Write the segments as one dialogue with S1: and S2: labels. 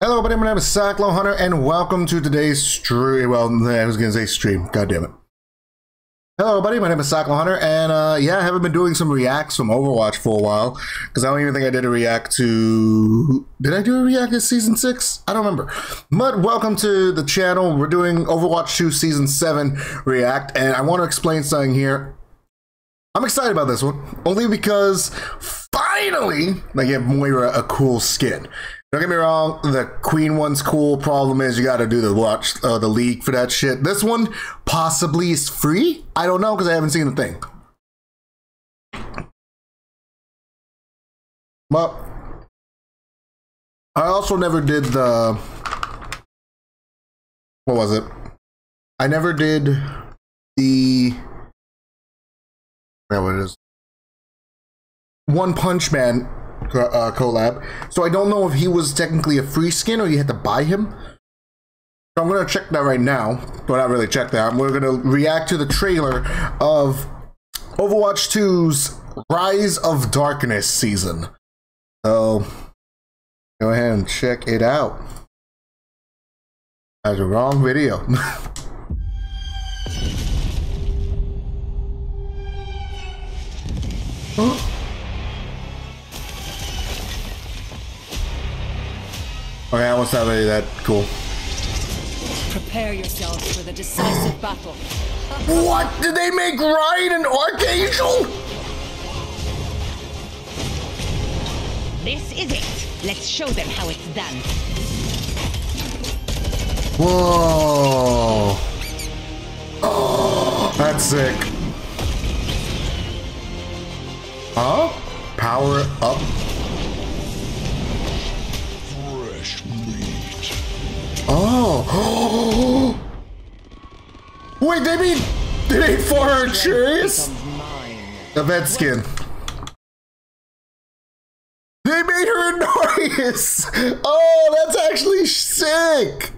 S1: Hello, everybody. My name is Cyclone Hunter, and welcome to today's stream. Well, I was going to say stream. God damn it. Hello, everybody. My name is Cyclone Hunter, and uh, yeah, I haven't been doing some reacts from Overwatch for a while because I don't even think I did a react to. Did I do a react to season six? I don't remember. But welcome to the channel. We're doing Overwatch 2 season seven react, and I want to explain something here. I'm excited about this one only because finally they give Moira a cool skin. Don't get me wrong, the Queen one's cool. Problem is, you got to do the watch uh, the league for that shit. This one possibly is free. I don't know because I haven't seen the thing. But I also never did the what was it? I never did what it is. One Punch Man uh, collab. So I don't know if he was technically a free skin or you had to buy him. So I'm gonna check that right now. Well, not really check that. We're gonna react to the trailer of Overwatch 2's Rise of Darkness season. So go ahead and check it out. That's a wrong video. Oh. Okay, I was not really that cool.
S2: Prepare yourselves for the decisive battle.
S1: What? Did they make Rein an Archangel?
S3: This is it. Let's show them how it's done.
S1: Whoa. Oh, that's sick. Power up.
S4: Fresh meat.
S1: Oh. Wait, they mean they made for her cherries? The vet skin. They made her Norris. Oh, that's actually sick.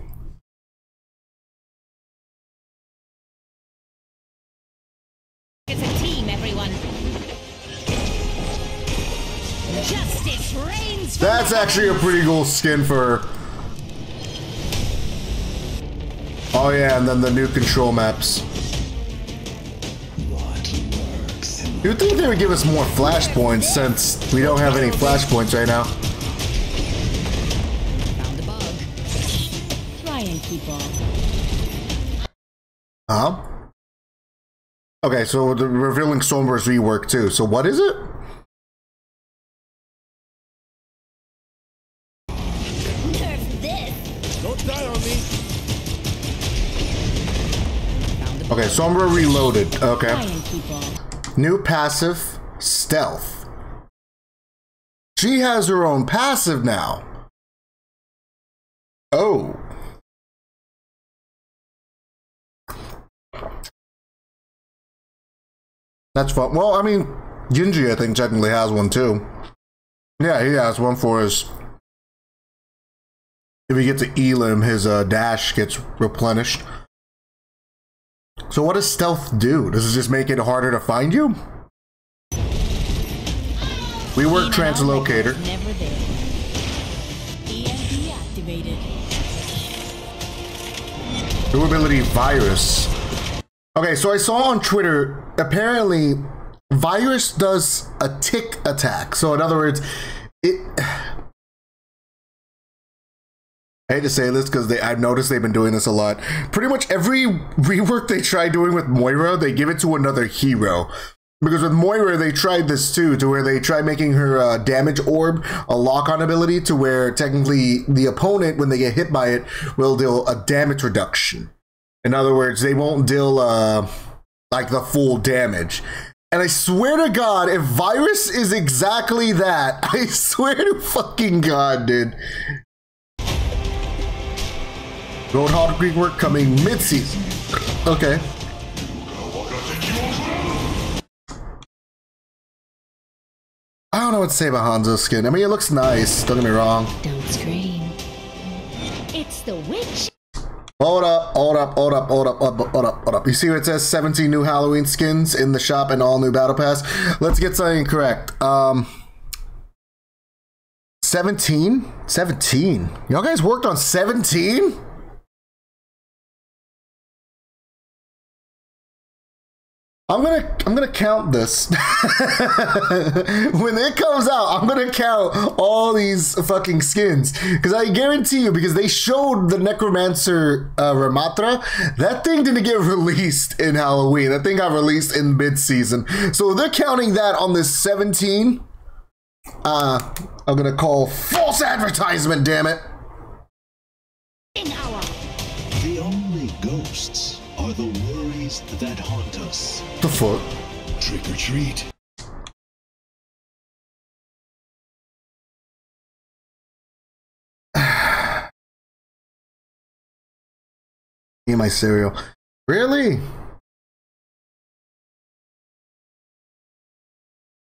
S1: That's actually a pretty cool skin for her. Oh yeah, and then the new control maps. You'd think they would give us more flashpoints since we don't have any flashpoints right now.
S2: Found a bug. Try and keep on.
S1: Huh? Okay, so the revealing Sombra's rework too. So what is it? Sombra reloaded. Okay.
S2: and keep on.
S1: New passive, stealth. She has her own passive now. Oh. That's fun. Well, I mean, Genji, I think, technically has one too. Yeah, he has one for his. If he gets to Elim, his uh, dash gets replenished. So, what does stealth do? Does it just make it harder to find you? We work translocator.
S2: Never there. EMP activated.
S1: Durability virus. Okay, so I saw on Twitter apparently virus does a tick attack. So in other words, it I hate to say this because they I've noticed they've been doing this a lot. Pretty much every rework they try doing with Moira, they give it to another hero. Because with Moira, they tried this too, to where they try making her uh, damage orb a lock on ability, to where technically the opponent, when they get hit by it, will deal a damage reduction. In other words, they won't deal uh, like the full damage. And I swear to God, if Virus is exactly that, I swear to fucking God, dude. Roadhog rework coming mid-season. Okay. I don't know what to say about Hanzo's skin. I mean, it looks nice. Don't get me wrong.
S2: Don't scream.
S3: It's the witch.
S1: Hold up, hold up, hold up, hold up, hold up, hold up, hold up. You see where it says 17 new Halloween skins in the shop and all new battle pass? Let's get something correct. Um, 17? 17. Y'all guys worked on 17? I'm gonna I'm gonna count this. when it comes out, I'm gonna count all these fucking skins. Cause I guarantee you, because they showed the Necromancer uh, Ramatra, that thing didn't get released in Halloween. That thing got released in mid-season. So they're counting that on this 17. Uh I'm gonna call false advertisement, damn it.
S4: The only ghosts worries that haunt us.
S1: The fuck?
S4: Trick or treat.
S1: Eat my cereal. Really?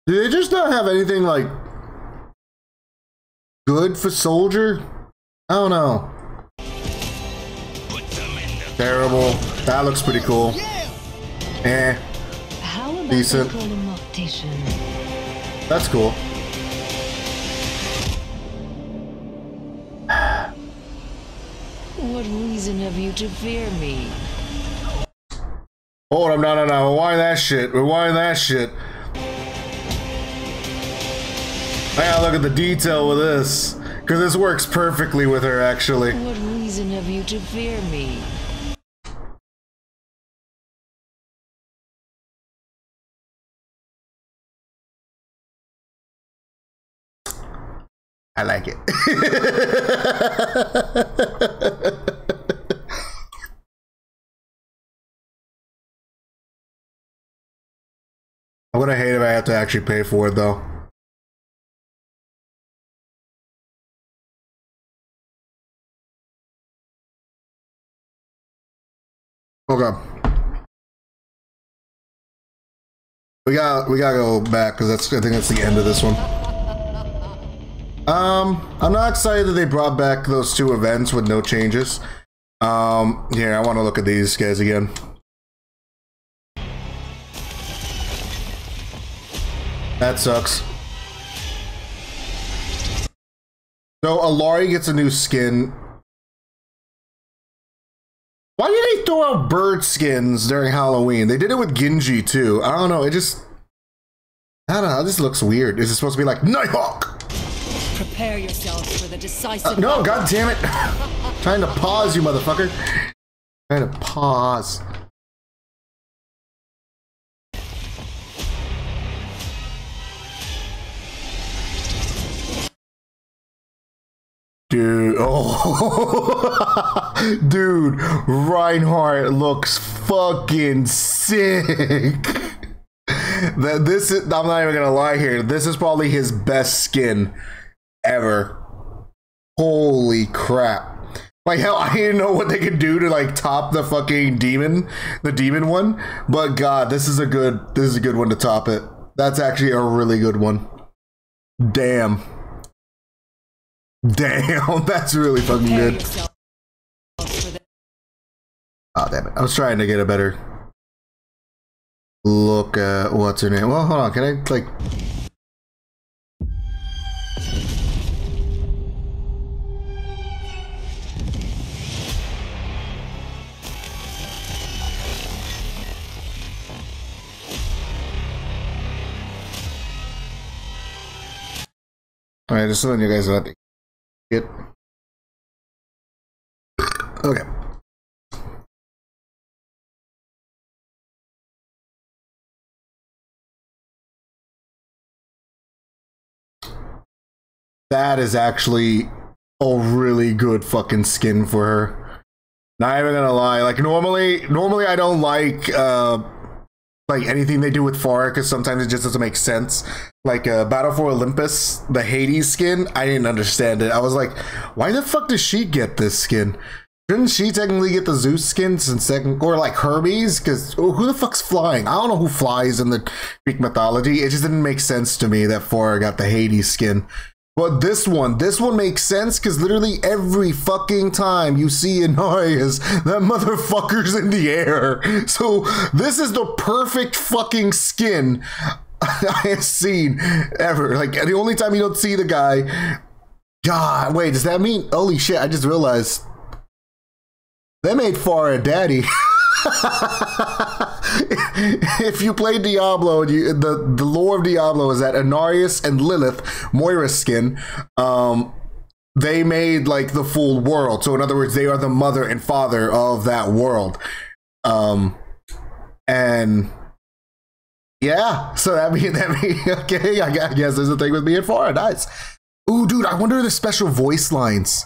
S1: Do they just not have anything like good for soldier? I don't know. Terrible. That looks pretty cool. Eh, Decent.
S3: call him optician?
S1: that's cool.
S3: What reason have you to fear me?
S1: Hold up, no, no, no. Rewind that shit. Rewind that shit. I gotta look at the detail with this. Because this works perfectly with her, actually.
S3: What reason have you to fear me?
S1: I like it. I'm gonna hate if I have to actually pay for it though. Okay. We got we gotta go back because that's I think that's the end of this one. Um, I'm not excited that they brought back those two events with no changes. Um, here, I want to look at these guys again. That sucks. So Illari gets a new skin. Why did they throw out bird skins during Halloween? They did it with Genji too. I don't know. It just, I don't know. This looks weird. Is it supposed to be like Nighthawk?
S2: Prepare yourselves for the decisive.
S1: Uh, no, god damn it. Trying to pause, you motherfucker. Trying to pause. Dude, oh, dude, Reinhardt looks fucking sick. That this is, I'm not even gonna lie here. This is probably his best skin ever. Holy crap. Like hell, I didn't know what they could do to like top the fucking demon, the demon one. But god, this is a good this is a good one to top it. That's actually a really good one. Damn. Damn, that's really fucking good.
S2: yourselves for the
S1: Oh damn it. I was trying to get a better look at what's her name. Well, hold on, can I like Alright, just letting you guys know. that- Get. Okay. That is actually a really good fucking skin for her. Not even gonna lie. Like normally, normally I don't like uh like anything they do with Pharah because sometimes it just doesn't make sense. Like uh, Battle for Olympus, the Hades skin, I didn't understand it. I was like, why the fuck does she get this skin? Shouldn't she technically get the Zeus skin since second, or like Hermes? Because who the fuck's flying? I don't know who flies in the Greek mythology. It just didn't make sense to me that Pharah got the Hades skin. But this one, this one makes sense because literally every fucking time you see Inarius, that motherfucker's in the air. So this is the perfect fucking skin I have seen ever. Like the only time you don't see the guy God, wait, does that mean? Holy shit! I just realized they made Pharah daddy. if you play Diablo, and you, the the lore of Diablo is that Inarius and Lilith, Moira's skin, um, they made like the full world. So in other words, they are the mother and father of that world. Um, and yeah, so that mean that mean okay. I guess, there's a thing with being Pharah. Nice. Ooh, dude, I wonder the special voice lines.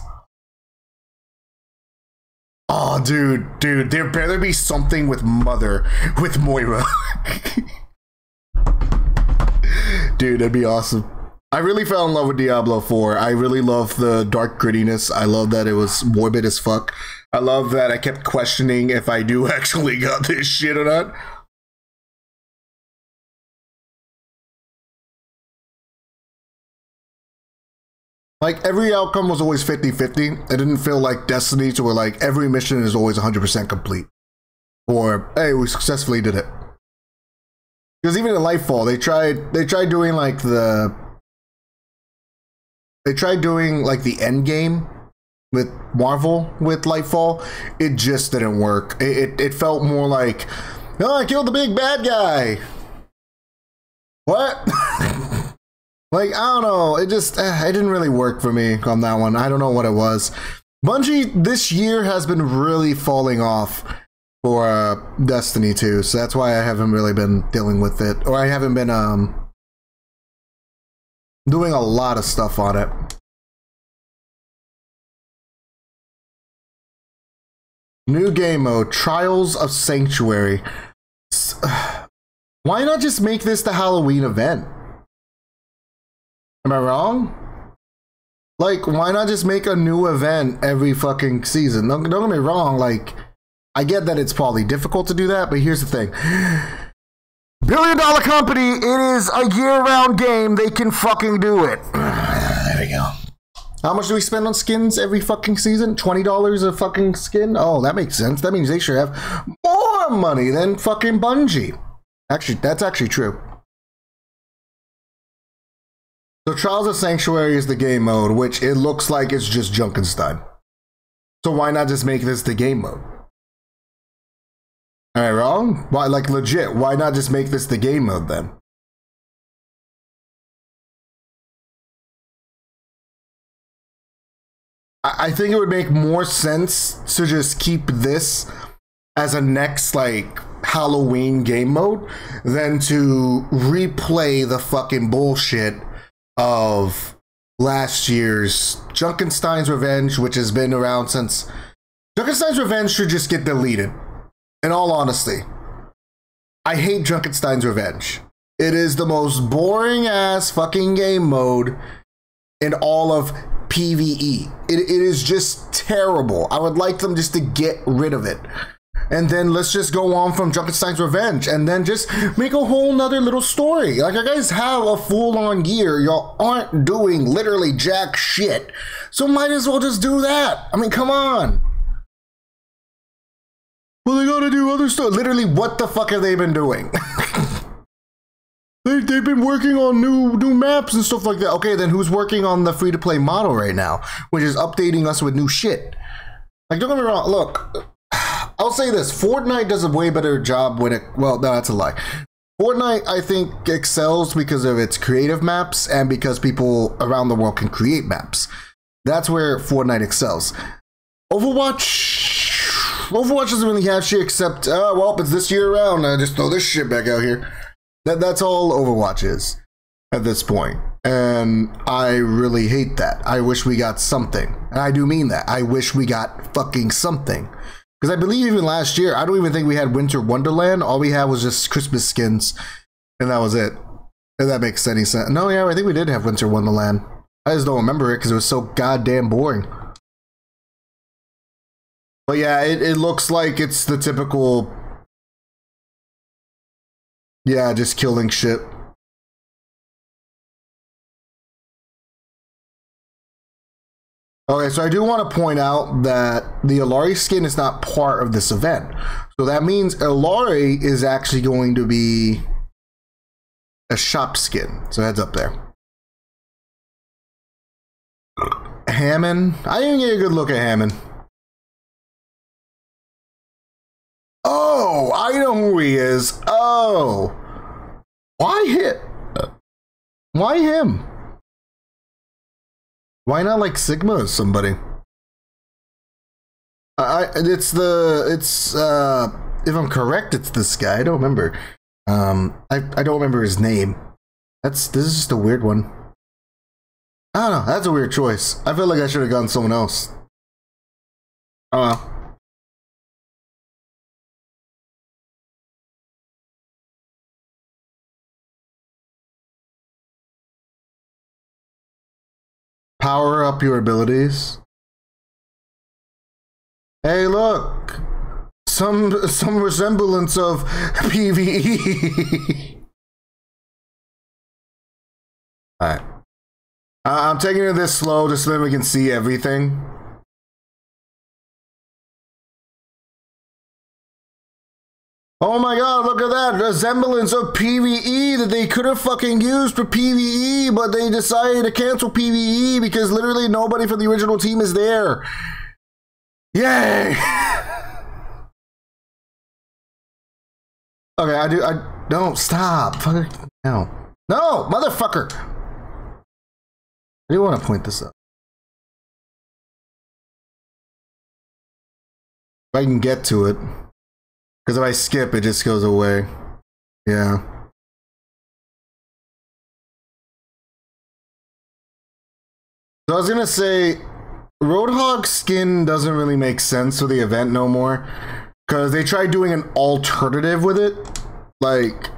S1: Oh, dude, dude, there better be something with Mother with Moira. dude, that'd be awesome. I really fell in love with Diablo 4. I really love the dark grittiness. I love that it was morbid as fuck. I love that I kept questioning if I do actually got this shit or not. Like every outcome was always 50 50. It didn't feel like Destiny to where like every mission is always 100% complete. Or, hey, we successfully did it. Because even in Lightfall, they tried they tried doing like the they tried doing like the end game with Marvel with Lightfall. It just didn't work. It it, it felt more like, oh, I killed the big bad guy. What? like I don't know. It just eh, it didn't really work for me on that one. I don't know what it was. Bungie this year has been really falling off for uh, Destiny 2, so that's why I haven't really been dealing with it, or I haven't been um doing a lot of stuff on it. New game mode, Trials of Sanctuary. Why not just make this the Halloween event? Am I wrong? Like, why not just make a new event every fucking season? Don't, don't get me wrong, like, I get that it's probably difficult to do that, but here's the thing. Billion dollar company, it is a year round game. They can fucking do it. There we go. How much do we spend on skins every fucking season? $20 a fucking skin? Oh, that makes sense. That means they should have more money than fucking Bungie. Actually, that's actually true. So Trials of Sanctuary is the game mode, which it looks like it's just Junkenstein. So why not just make this the game mode? Am I wrong? Why, like, legit, why not just make this the game mode then? I I think it would make more sense to just keep this as a next, like, Halloween game mode than to replay the fucking bullshit of last year's Junkenstein's Revenge, which has been around since. Junkenstein's Revenge should just get deleted. In all honesty, I hate Junkenstein's Revenge. It is the most boring ass fucking game mode in all of PvE. It, it is just terrible. I would like them just to get rid of it. And then let's just go on from Junkenstein's Revenge and then just make a whole nother little story. Like, you guys have a full on year. Y'all aren't doing literally jack shit. So might as well just do that. I mean, come on. Well, they gotta do other stuff. Literally, what the fuck have they been doing? they, they've been working on new new maps and stuff like that. Okay, then who's working on the free to play model right now, which is updating us with new shit? Like, don't get me wrong. Look, I'll say this: Fortnite does a way better job when it. Well, no, that's a lie. Fortnite, I think, excels because of its creative maps and because people around the world can create maps. That's where Fortnite excels. Overwatch, Overwatch doesn't really have shit except, uh, well, it's this year around. I just throw this shit back out here. That that's all Overwatch is at this point, and I really hate that. I wish we got something, and I do mean that. I wish we got fucking something. Because I believe even last year, I don't even think we had Winter Wonderland. All we had was just Christmas skins, and that was it. If that makes any sense. No, yeah, I think we did have Winter Wonderland. I just don't remember it because it was so goddamn boring. But yeah, it, it looks like it's the typical. Yeah, just killing shit. Okay, so I do want to point out that the Illari skin is not part of this event. So that means Illari is actually going to be a shop skin. So heads up there. Hammond. I didn't get a good look at Hammond. Oh, I know who he is. Oh. Why hit? Why him? Why not like Sigma or somebody? I, it's the it's uh if I'm correct, it's this guy. I don't remember. Um, I I don't remember his name. That's this is just a weird one. I don't know. That's a weird choice. I feel like I should have gotten someone else. Oh well. Up your abilities. Hey, look! Some some resemblance of PVE. Alright. I'm taking it this slow just so that we can see everything. Oh my god, look at that resemblance of PvE that they could have fucking used for PvE, but they decided to cancel PvE because literally nobody from the original team is there. Yay! okay, I do. I don't stop. Fuck no, no, motherfucker. I do want to point this out. If I can get to it. Because if I skip, it just goes away. Yeah. So I was gonna say, Roadhog skin doesn't really make sense for the event no more. Because they tried doing an alternative with it. Like,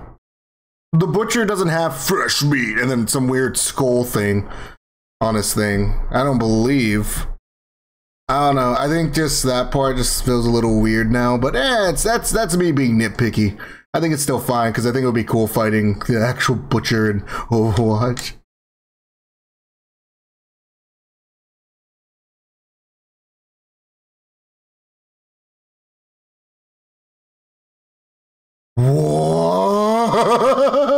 S1: the butcher doesn't have fresh meat and then some weird skull thing on his thing. I don't believe. I don't know. I think just that part just feels a little weird now, but eh, it's that's that's me being nitpicky. I think it's still fine because I think it would be cool fighting the actual butcher in Overwatch. What?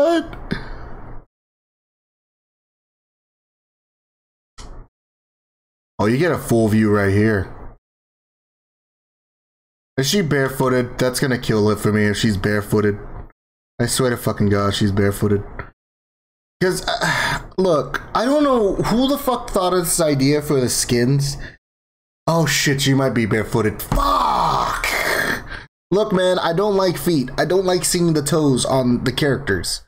S1: Oh, you get a full view right here. Is she barefooted? That's gonna kill it for me if she's barefooted. I swear to fucking god, she's barefooted. Because, uh, look, I don't know who the fuck thought of this idea for the skins. Oh shit, she might be barefooted. Fuck! Look, man, I don't like feet. I don't like seeing the toes on the characters.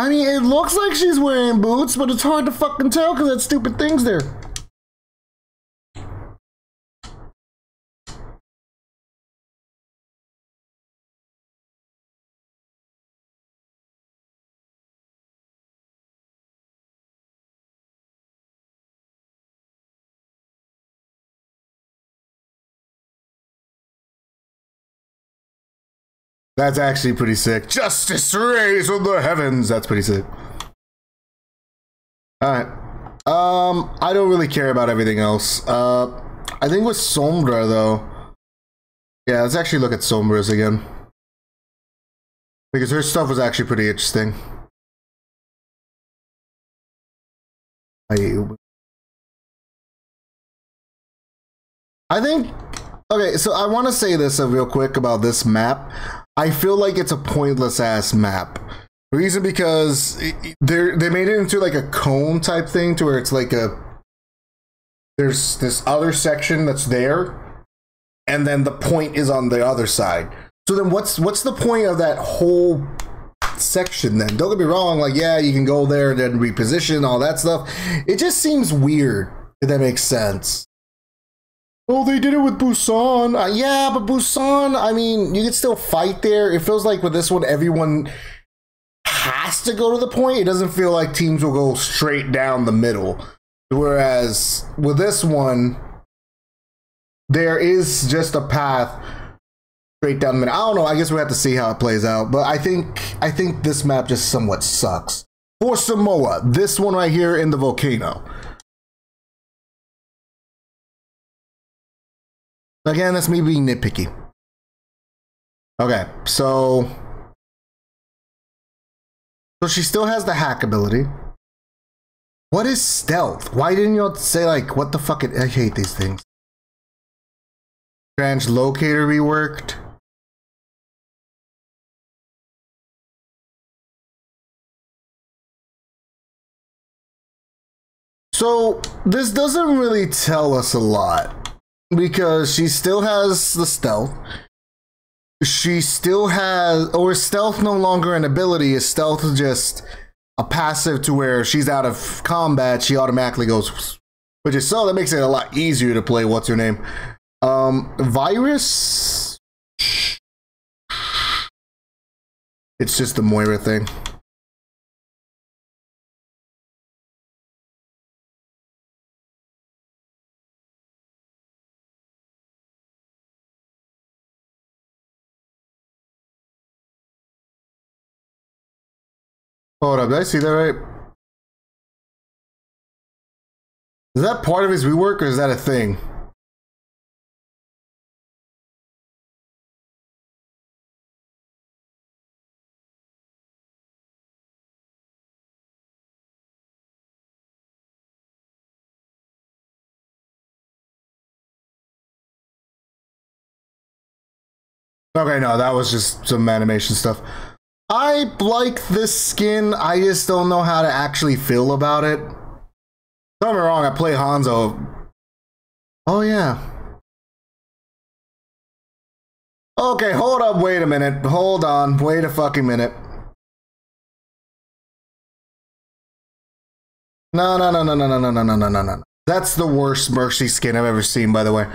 S1: I mean, it looks like she's wearing boots, but it's hard to fucking tell because that stupid thing's there. That's actually pretty sick. Justice rays from the heavens. That's pretty sick. All right. Um, I don't really care about everything else. Uh, I think with Sombra though. Yeah, let's actually look at Sombra's again. Because her stuff was actually pretty interesting. I I think okay, so I want to say this uh, real quick about this map. I feel like it's a pointless ass map. Reason because they they made it into like a cone type thing to where it's like a there's this other section that's there, and then the point is on the other side. So then what's what's the point of that whole section then? Don't get me wrong, like yeah, you can go there and then reposition all that stuff. It just seems weird. If that makes sense. Oh, they did it with Busan. Uh, yeah, but Busan, I mean, you can still fight there. It feels like with this one, everyone has to go to the point. It doesn't feel like teams will go straight down the middle. Whereas with this one, there is just a path straight down the middle. I don't know. I guess we have to see how it plays out. But I think I think this map just somewhat sucks. For Samoa, this one right here in the volcano. Again, that's me being nitpicky. Okay, so So she still has the hack ability. What is stealth? Why didn't you all say like what the fuck? It, I hate these things. Translocator reworked. So this doesn't really tell us a lot because she still has the stealth. She still has, or stealth no longer an ability? Is stealth just a passive to where she's out of combat, she automatically goes, which is so that makes it a lot easier to play. What's her name? Um, virus. It's just the Moira thing. Hold up, did I see that right? Is that part of his rework or is that a thing? Okay, no, that was just some animation stuff. I like this skin. I just don't know how to actually feel about it. Don't get me wrong, I play Hanzo. Oh, yeah. Okay, hold up, wait a minute. Hold on, wait a fucking minute. No, no, no, no, no, no, no, no, no, no, no, no. That's the worst Mercy skin I've ever seen, by the way.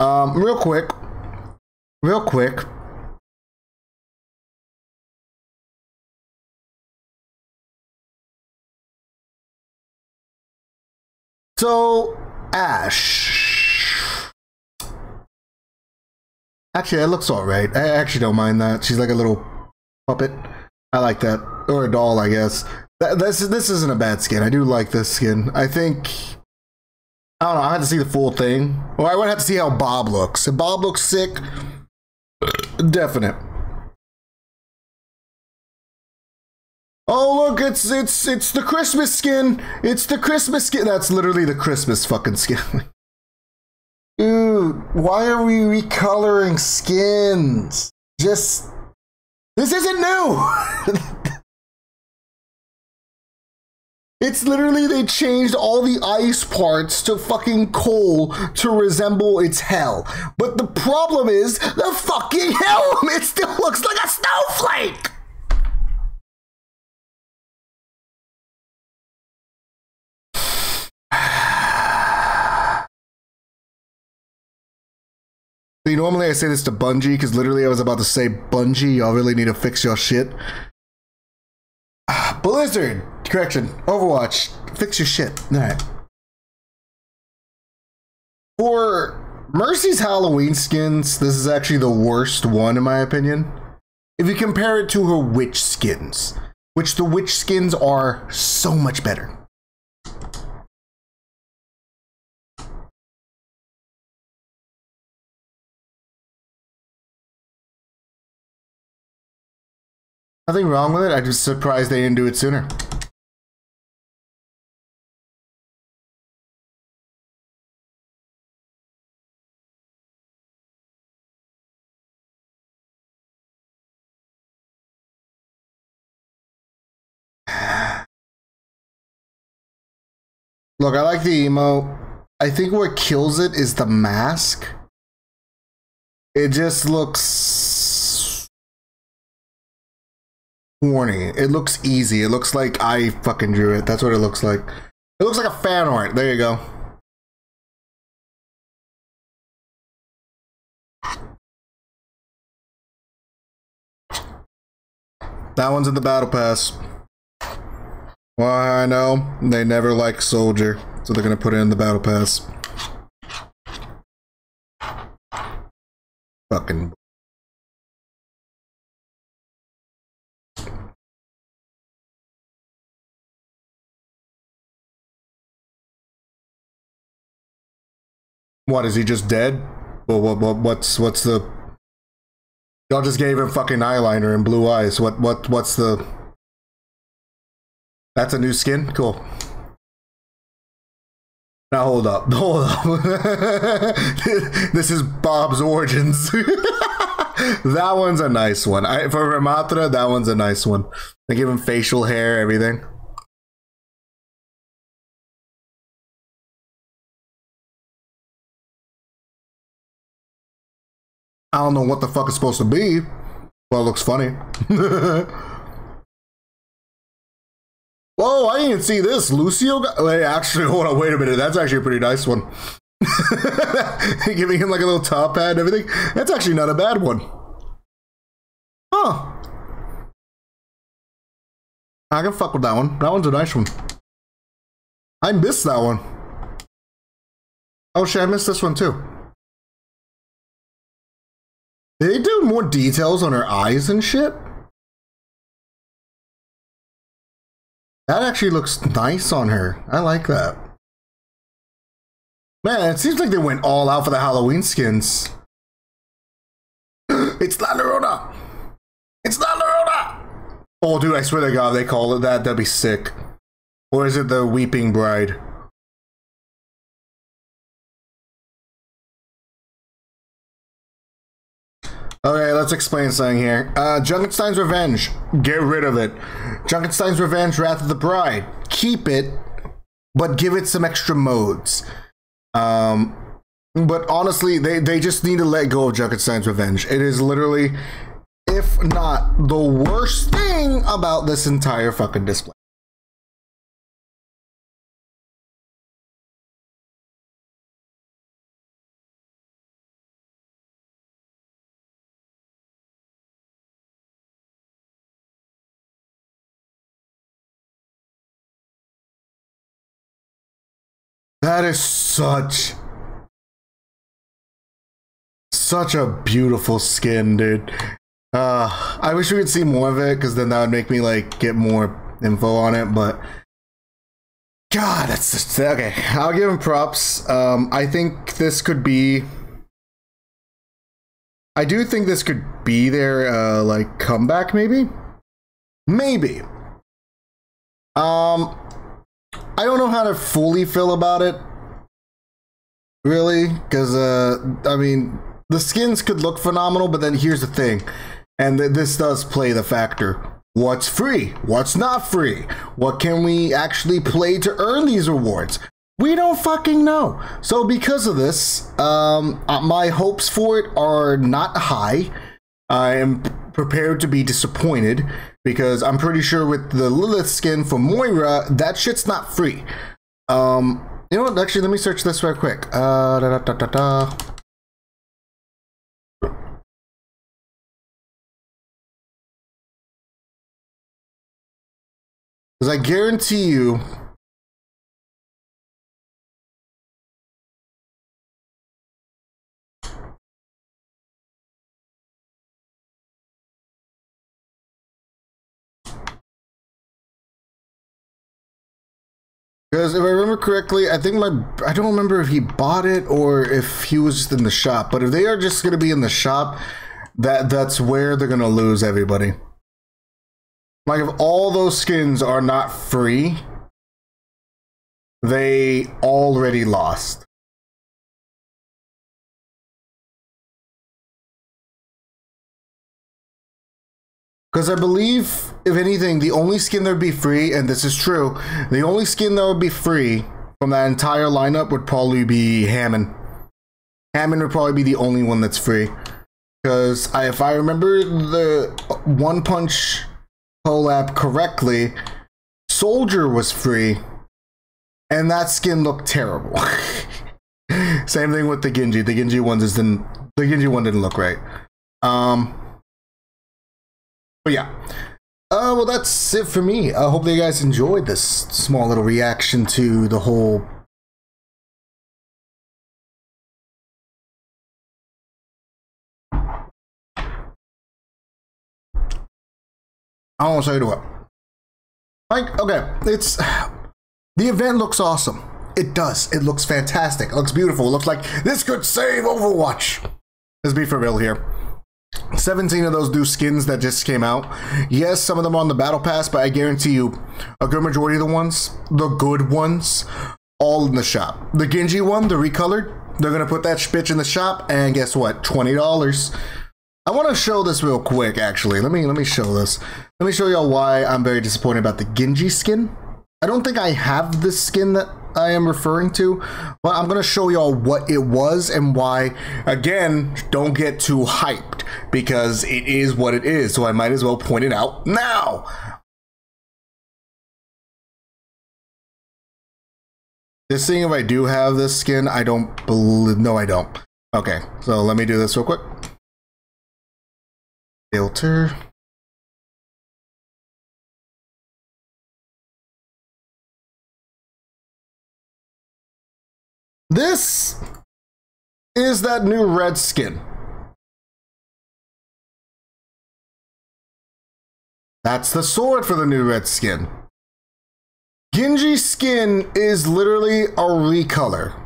S1: Um, real quick. Real quick. So, Ash. Actually, that looks alright. I actually don't mind that. She's like a little puppet. I like that. Or a doll, I guess. Th- This, this isn't a bad skin. I do like this skin. I think. I don't know. I had to see the full thing. Or I would have to see how Bob looks. If Bob looks sick, definite. Oh look, it's it's it's the Christmas skin. It's the Christmas skin. That's literally the Christmas fucking skin. Dude, why are we recoloring skins? Just this isn't new. it's literally they changed all the ice parts to fucking coal to resemble its hell. But the problem is the fucking helm. It still looks like a snowflake. See, normally I say this to Bungie because literally I was about to say Bungie, y'all really need to fix your shit. Blizzard, correction, Overwatch, fix your shit. All right. For Mercy's Halloween skins, this is actually the worst one in my opinion. If you compare it to her witch skins, which the witch skins are so much better. Nothing wrong with it. I'm just surprised they didn't do it sooner. Look, I like the emo. I think what kills it is the mask. It just looks corny. It looks easy. It looks like I fucking drew it. That's what it looks like. It looks like a fan art. There you go. That one's in the battle pass. Well, I know they never like soldier, so they're gonna put it in the battle pass. Fucking. What is he just dead? Well, what, what, what's what's the? Y'all just gave him fucking eyeliner and blue eyes. What what what's the? That's a new skin? Cool. Now hold up. Hold up. this is Bob's Origins. that one's a nice one. I, for Ramatra, that one's a nice one. They give him facial hair, everything. I don't know what the fuck it's supposed to be. Well, it looks funny. Whoa, I didn't see this. Lucio got. Wait, actually, hold on. Wait a minute. That's actually a pretty nice one. Giving him like a little top hat and everything. That's actually not a bad one. Huh. I can fuck with that one. That one's a nice one. I missed that one. Oh shit, I missed this one too. Did they do more details on her eyes and shit? That actually looks nice on her. I like that. Man, it seems like they went all out for the Halloween skins. it's La Llorona! It's La Llorona! Oh, dude, I swear to God, they call it that. That'd be sick. Or is it the Weeping Bride? Let's explain something here. Uh, Junkenstein's Revenge. Get rid of it. Junkenstein's Revenge, Wrath of the Bride. Keep it, but give it some extra modes. Um, but honestly, they, they just need to let go of Junkenstein's Revenge. It is literally, if not the worst thing about this entire fucking display. That is such such a beautiful skin, dude. Uh, I wish we could see more of it because then that would make me like get more info on it. But God, that's just, okay. I'll give him props. Um, I think this could be. I do think this could be their uh, like comeback, maybe. Maybe. Um, I don't know how to fully feel about it. Really, because uh, I mean, the skins could look phenomenal, but then here's the thing, and th- this does play the factor: what's free, what's not free, what can we actually play to earn these rewards? We don't fucking know. So because of this, um, uh, my hopes for it are not high. I am prepared to be disappointed because I'm pretty sure with the Lilith skin for Moira, that shit's not free. Um, you know what? Actually, let me search this right quick. Uh, da, da, da. Because I guarantee you, Because if I remember correctly, I think my I don't remember if he bought it or if he was just in the shop. But if they are just gonna be in the shop, that that's where they're gonna lose everybody. Like if all those skins are not free, they already lost. Because I believe, if anything, the only skin that would be free, and this is true, the only skin that would be free from that entire lineup would probably be Hammond. Hammond would probably be the only one that's free. Because if I remember the One Punch collab correctly, Soldier was free, and that skin looked terrible. Same thing with the Genji. The Genji one didn't. The Genji one didn't look right. Um, but yeah. Uh, well, that's it for me. I hope that you guys enjoyed this small little reaction to the whole. I to say to what. Like, okay, it's the event looks awesome. It does. It looks fantastic. It looks beautiful. It looks like this could save Overwatch. Let's be for real here. 17 of those new skins that just came out. Yes, some of them are on the battle pass, but I guarantee you, a good majority of the ones, the good ones, all in the shop. The Genji one, the recolored, they're gonna put that bitch in the shop, and guess what? Twenty dollars. I want to show this real quick. Actually, let me let me show this. Let me show y'all why I'm very disappointed about the Genji skin. I don't think I have the skin that I am referring to, but I'm gonna show y'all what it was and why. Again, don't get too hyped because it is what it is. So I might as well point it out now. This thing, if I do have this skin, I don't believe. No, I don't. Okay, so let me do this real quick. Filter. This is that new red skin. That's the sword for the new red skin. Genji skin is literally a recolor.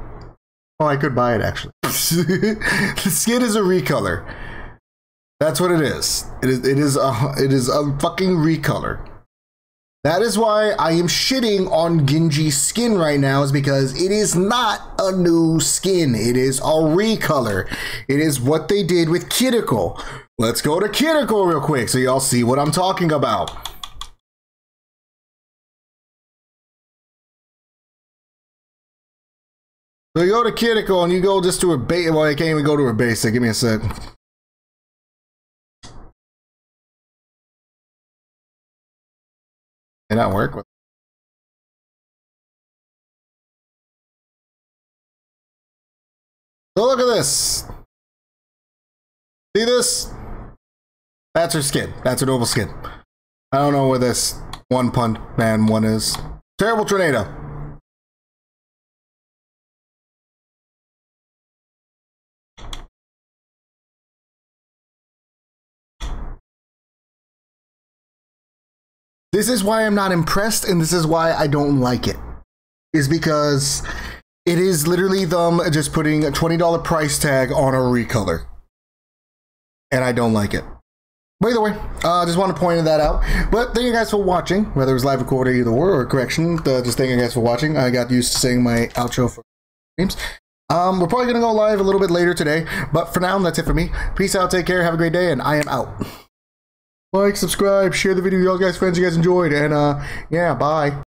S1: Oh, I could buy it actually. the skin is a recolor. That's what it is. It is it is a it is a fucking recolor. That is why I am shitting on Genji skin right now, is because it is not a new skin. It is a recolor. It is what they did with Kiriko. Let's go to Kiriko real quick so y'all see what I'm talking about. So you go to Kiriko and you go just to her base. Well, I can't even go to her basic. Give me a sec. Did not work with. So look at this. See this? That's her skin. That's her noble skin. I don't know where this one punt man one is. Terrible tornado. This is why I'm not impressed, and this is why I don't like it. Is because it is literally them just putting a $20 price tag on a recolor. And I don't like it. But either way, I uh, just want to point that out. But thank you guys for watching, whether it was live recording either or, or correction. Uh, just thank you guys for watching. I got used to saying my outro for games. Um, we're probably going to go live a little bit later today. But for now, that's it for me. Peace out, take care, have a great day, and I am out. Like, subscribe, share the video, y'all guys, friends you guys enjoyed, and uh, yeah, bye.